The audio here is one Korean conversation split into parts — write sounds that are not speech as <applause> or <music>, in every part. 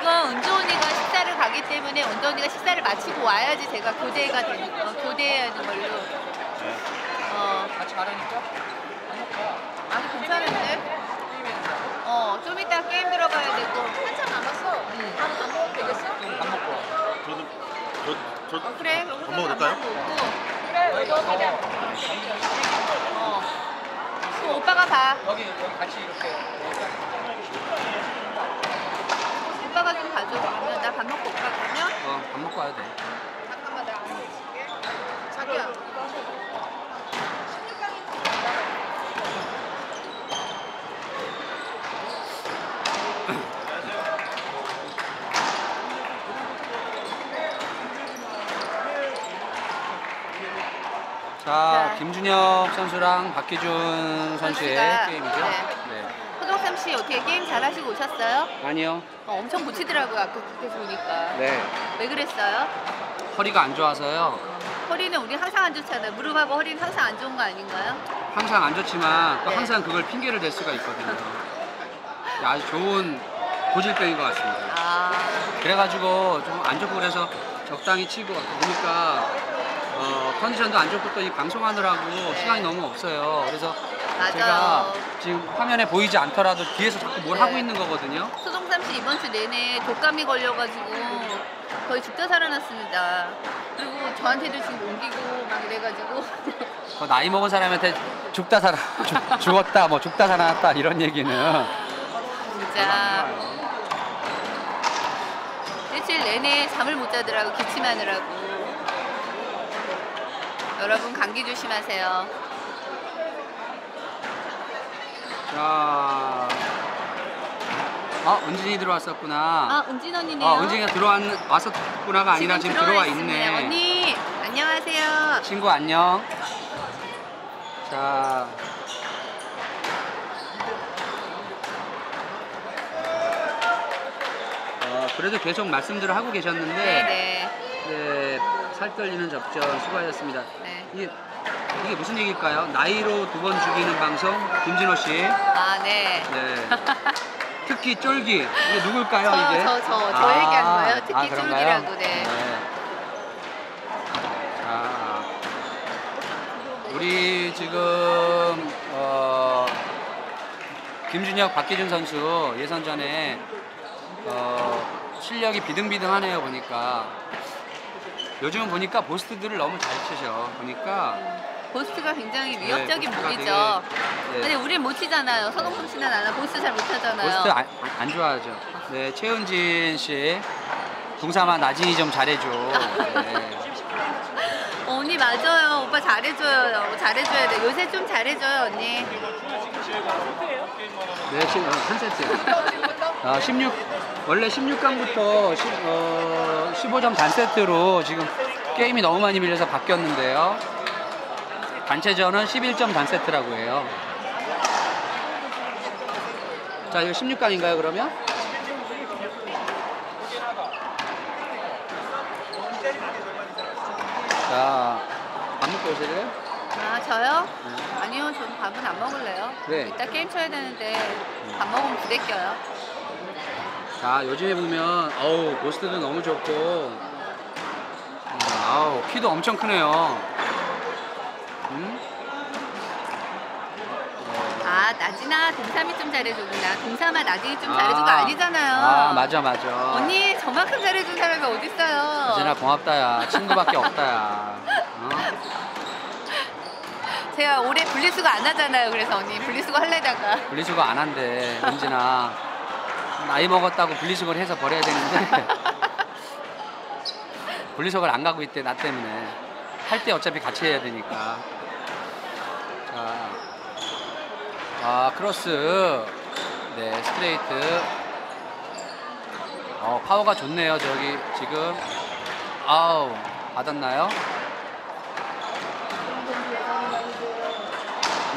지금 은주 언니가 식사를 가기 때문에 은주 언니가 식사를 마치고 와야지 제가 교대가 되는 어, 교대하는 걸로. 어, 같이 가라니까? 아니 괜찮은데? 어, 좀 이따 게임 들어가야 되고. 한참 남았어. 응. 밥, 밥 먹으면 되겠어? 밥 먹고 와. 저도 저, 저 어, 그래. 밥 먹어도 될까요? 그래, 이거 먹자. 어. 그럼 오빠가 봐. 여기 여기 같이 이렇게 오빠가 좀 가져. 그러면 나 밥 먹고 오빠 가면. 어, 밥 먹고 와야 돼. 잠깐만, 내가 안 해줄게. 자기야. 자, 자. 김준혁 선수랑 박기준 선수의 선수가, 게임이죠. 네. 네. 씨 어떻게 게임 잘하시고 오셨어요? 아니요. 어, 엄청 고치더라고요. 아까 그때 보니까. 네. 왜 그랬어요? 허리가 안 좋아서요. 허리는 우리 항상 안 좋잖아요. 무릎하고 허리는 항상 안 좋은 거 아닌가요? 항상 안 좋지만 또 네. 항상 그걸 핑계를 댈 수가 있거든요. 아주 좋은 고질병인 것 같습니다. 아, 그래가지고 좀 안 좋고 그래서 적당히 치고 보니까 어, 컨디션도 안 좋고 또 이 방송하느라고 시간이 너무 없어요. 그래서 맞아요. 제가 지금 화면에 보이지 않더라도 뒤에서 자꾸 뭘 네. 하고 있는 거거든요. 소동삼 씨 이번 주 내내 독감이 걸려가지고 거의 죽다 살아났습니다. 그리고 저한테도 지금 옮기고 막 이래가지고 <laughs> 그 나이 먹은 사람한테 죽다 살아 죽- 죽었다 뭐 죽다 살아났다 이런 얘기는 진짜 일주일 내내 잠을 못 자더라고 기침하느라고. 여러분 감기 조심하세요. 자, 아 은진이 들어왔었구나. 아 은진 언니네요. 아, 은진이가 들어왔 왔었구나가 아니라 지금, 들어와 있네. 언니 안녕하세요. 친구 안녕. 자. 어, 그래도 계속 말씀들을 하고 계셨는데 네네. 네, 살 떨리는 접전 수고하셨습니다. 네. 이게, 이게 무슨 얘기일까요? 나이로 두 번 죽이는 방송 김진호 씨. 아 네. 네. <laughs> 특히 쫄기 이게 누굴까요 저, 이게? 저, 저, 저 얘기하는 거예요. 특히 아? 쫄기라고, 네. 자, 우리 지금 어, 김준혁, 박기준 선수 예선 전에 어, 실력이 비등비등하네요 보니까 요즘은 보니까 보스트들을 너무 잘 치셔 보니까 보스트가 굉장히 위협적인 네, 무기죠. 되게, 네. 근데 우린 못 치잖아요. 서동훈 씨는 나나 보스트 잘 못 하잖아요. 보스트 안, 안 좋아하죠. 네, 최은진 씨. 동사마 나진이 좀 잘해줘. 네. 어, <laughs> 언니 맞아요. 오빠 잘해줘요. 잘해줘야 돼. 요새 좀 잘해줘요 언니. 네, 시- 어, 한 세트. 아, 16, 원래 16강부터 10, 어, 15점 단 세트로 지금 게임이 너무 많이 밀려서 바뀌었는데요. 단체전은 11점 단 세트라고 해요. 자, 이거 16강인가요, 그러면? 자, 밥 먹고 오실래요? 아 저요? 아니요. 전 밥은 안 먹을래요. 네. 이따 게임 쳐야 되는데 밥 먹으면 부대 껴요. 자 요즘에 보면 어우 보스트도 너무 좋고 음, 아우 키도 엄청 크네요 음? 아 나진아 동삼이 좀 잘해주구나. 동삼아 나진이 좀 아. 잘해준 거 아니잖아요. 아 맞아 맞아 언니 저만큼 잘해준 사람이 어딨어요. 이제나 고맙다 야 친구밖에 없다 야 어? <laughs> 제가 올해 분리수거 안 하잖아요. 그래서 언니 분리수거 할래다가. 분리수거 안 한대 은진아 나이 먹었다고 분리수거를 해서 버려야 되는데 <laughs> 분리수거를 안 가고 있대 나 때문에 할 때 어차피 같이 해야 되니까 자, 아 크로스 네 스트레이트 어 파워가 좋네요 저기 지금 아우 받았나요?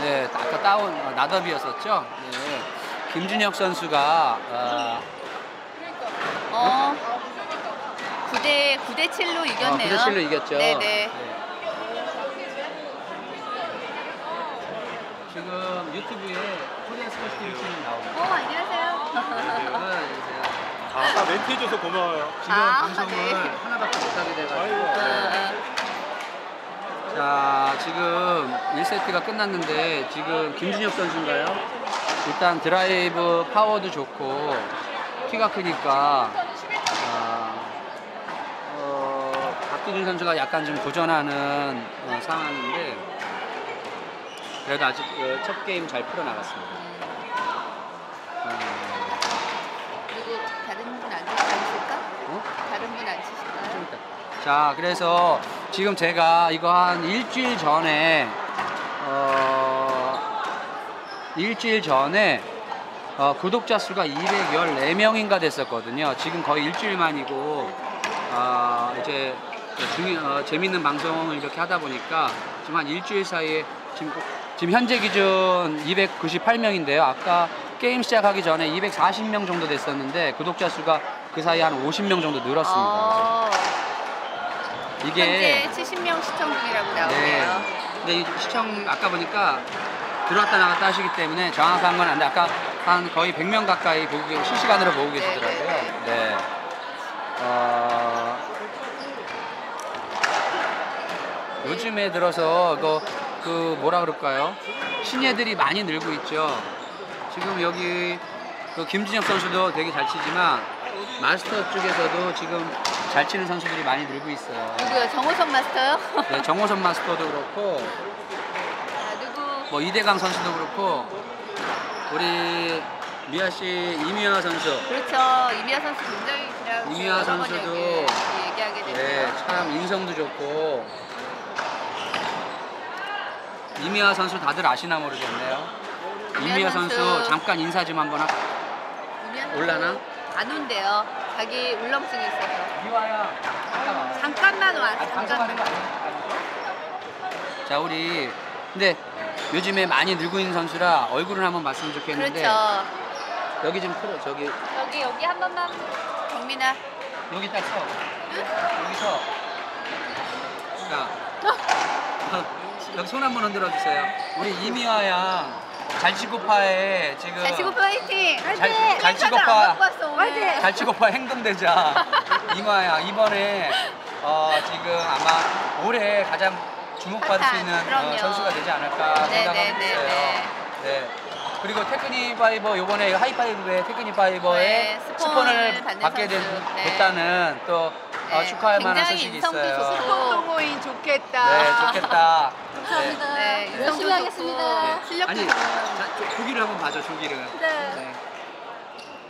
네 아까 다운 어, 나더비였었죠 네 김준혁 선수가 어, 어. 9대 9대 7로 이겼네요. 9대 7로 이겼죠. 네네. 네. 지금 유튜브에 코리아 스포츠 TV 나오고 어 안녕하세요. 아, 아까 멘트 해줘서 고마워요. 지금 아, 방송을 네. 하나밖에 못하게 돼가지고. 아이고. 어, 자, 지금 1세트가 끝났는데 지금 김준혁 선수인가요? 일단 드라이브 파워도 좋고 키가 크니까 아, 어, 박기준 선수가 약간 좀 도전하는 어, 상황인데 그래도 아직 어, 첫 게임 잘 풀어나갔습니다. 음, 그리고 다른 분 안 치실까? 어? 다른 분 안 치실까요? 자, 그래서 지금 제가 이거 한 일주일 전에 어 일주일 전에 어, 구독자 수가 214명인가 됐었거든요. 지금 거의 일주일 만이고 어, 이제 중요, 어, 재밌는 방송을 이렇게 하다 보니까 지금 한 일주일 사이에 지금, 지금 현재 기준 298명인데요. 아까 게임 시작하기 전에 240명 정도 됐었는데 구독자 수가 그 사이에 한 50명 정도 늘었습니다. 어, 이게 현재 70명 시청 중이라고 나오네요. 네. 근데 이 시청 아까 보니까 들어왔다 나갔다 하시기 때문에 정확한 건 아닌데 아까 한 거의 100명 가까이 보고 계- 실시간으로 보고 네, 계시더라고요. 네, 네. 어, 요즘에 들어서 그, 그 뭐라 그럴까요? 신예들이 많이 늘고 있죠. 지금 여기 그 김진혁 선수도 되게 잘 치지만 마스터 쪽에서도 지금 잘 치는 선수들이 많이 늘고 있어요. 누구요? 정호선 마스터요? <laughs> 네, 정호선 마스터도 그렇고 아, 누구? 뭐 이대강 선수도 그렇고 우리 미아 씨 이미아 선수 그렇죠. 이미아 선수 굉장히 그냥 이미아 선수도 얘기- 얘기하게 되네요. 네, 참 인성도 좋고 이미아 선수 다들 아시나 모르겠네요. 이미아 선수 선수. 잠깐 인사 좀 한번 하. 이미아 선수 올라나? 안 온대요. 자기 울렁증이 있어서. 이와야 잠깐만. 잠깐만 와. 아, 잠깐만. 자 우리 근데 요즘에 많이 늘고 있는 선수라 얼굴은 한번 봤으면 좋겠는데 그렇죠. 여기 좀 틀어 저기 여기 여기 한 번만 경민아. 여기 딱 서. 여기 서. 자. 여기 손 한번 흔들어 주세요. 우리 이미화 양 잘치고파에 지금 잘치고 파이팅. 잘- 잘치고파. 오늘. 잘치고파 행동대장 이미화 양 이번에 어, 지금 아마 올해 가장 주목받을 수 있는 어, 그럼요. 선수가 되지 않을까 네, 생각하고 네, 네, 있어요. 네. 네. 그리고 테크니파이버 요번에 하이파이브의 테크니파이버에 네, 스폰을 스폰을 받는 받게 된, 선수. 네. 됐다는 또 어, 네, 축하할 만한 소식이 있어요. 좋고. 동호인 좋겠다. 네, 좋겠다. 감사합니다. 네, 인성도 열심히 하겠습니다. 실력도 아니. 자, 조- 조기를 한번 봐줘, 조기를. 네.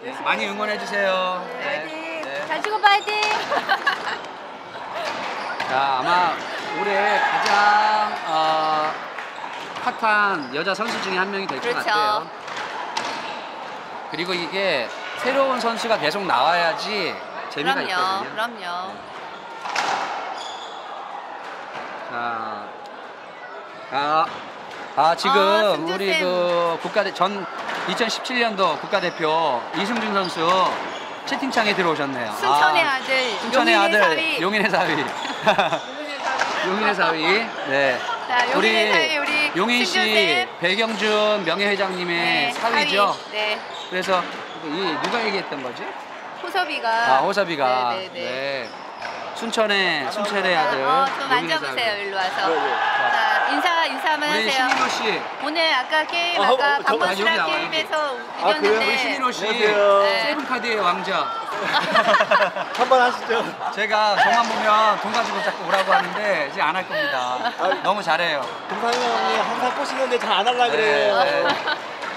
네, 많이 응원해 주세요. 파이팅. 네. 잘 치고 파이팅. <laughs> 자, 아마 올해 가장 어, 핫한 여자 선수 중에 한 명이 될 것 그렇죠. 같아요. 그리고 이게 새로운 선수가 계속 나와야지 재미가 그럼요. 있거든요. 그럼요. 자, 아, 아 지금 아. 우리 그 국가대 전 2017년도 국가대표 이승준 선수 채팅창에 들어오셨네요. 순천의 아, 아, 들 순천의 용인의 아들 사위. 용인의 사위. 용인의 사위. 네. 자, 용인의 사위 우리 용인 씨 승준쌤. 배경준 명예회장님의 네, 사위죠. 사위. 네. 그래서 이 누가 얘기했던 거지? 호섭이가. 아 호섭이가. 네, 네, 네. 순천의 순천의 아들. 어, 좀 용인의 앉아보세요. 일로 와서. 네, 네. 자, 인사 인사 한번 우리 하세요. 신민호 씨. 오늘 아까 게임 아, 아까 어, 저- 아, 여기 강번수랑 나와요, 게임에서 아, 그래요? 이겼는데 우리 신민호 씨. 안녕하세요. 네. 세븐카드의 왕자. <laughs> 한번 하시죠. 제가 저만 보면 돈 가지고 자꾸 오라고 하는데 이제 안 할 겁니다. 너무 잘해요. 금상현 형이 항상 꼬시는데 잘 안 하려 그래요. 네, 네.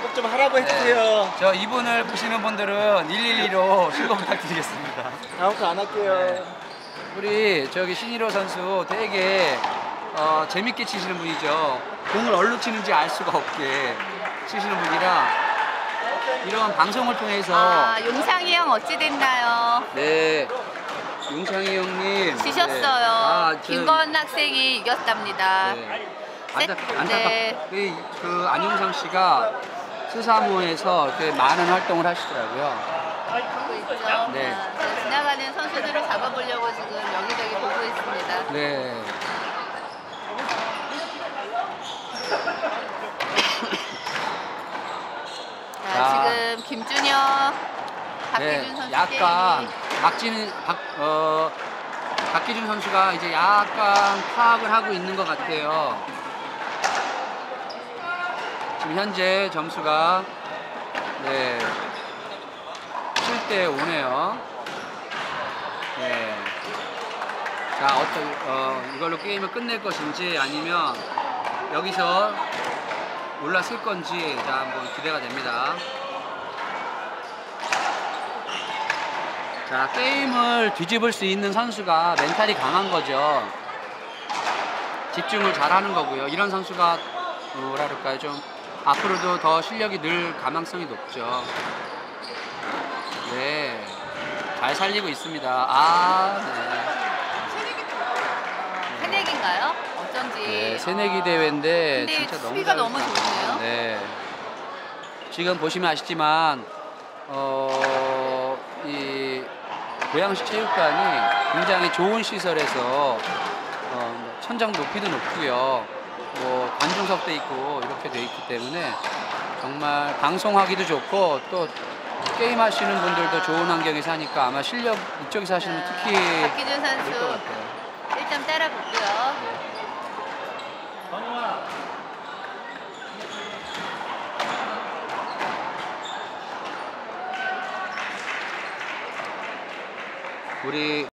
꼭 좀 하라고 해주세요. 저 이분을 보시는 분들은 112로 신고 부탁드리겠습니다. 다음부터 안 할게요. 우리 저기 신일호 선수 되게 어, 재밌게 치시는 분이죠. 공을 얼로 치는지 알 수가 없게 치시는 분이라 이런 방송을 통해서 아, 용상이 형 어찌 됐나요? 네 용창희 형님 지셨어요. 네. 아, 저- 김건 학생이 이겼답니다. 네. 세- 안타, 안타깝 네. 그, 그 안용상 씨가 수사모에서 이렇게 많은 활동을 하시더라고요. 네. 아, 저 지나가는 선수들을 잡아보려고 지금 여기저기 보고 있습니다. 네. 자, 자. 지금 김준혁, 박기준 네, 선수 약간 박진 박, 어, 박기준 선수가 이제 약간 파악을 하고 있는 것 같아요. 지금 현재 점수가 네 7대 5네요. 네. 자, 어떤 어, 이걸로 게임을 끝낼 것인지 아니면 여기서 올라설 건지 자 한번 기대가 됩니다. 자, 게임을 뒤집을 수 있는 선수가 멘탈이 강한 거죠. 집중을 잘 하는 거고요. 이런 선수가 뭐라 그럴까요? 좀 앞으로도 더 실력이 늘 가망성이 높죠. 네. 잘 살리고 있습니다. 아, 네. 새내기인가요? 어쩐지. 네, 새내기 대회인데 근데 진짜 너무 수비가 잘- 너무 좋네요. 네. 지금 보시면 아시지만 어, 이 고양시 체육관이 굉장히 좋은 시설에서 어, 천장 높이도 높고요. 뭐 관중석도 있고 이렇게 돼 있기 때문에 정말 방송하기도 좋고 또 게임 하시는 분들도 좋은 환경에서 하니까 아마 실력 이쪽에서 하시는 분 특히 자, 박기준 것 선수 같아요. 1점 따라 볼게요. 우리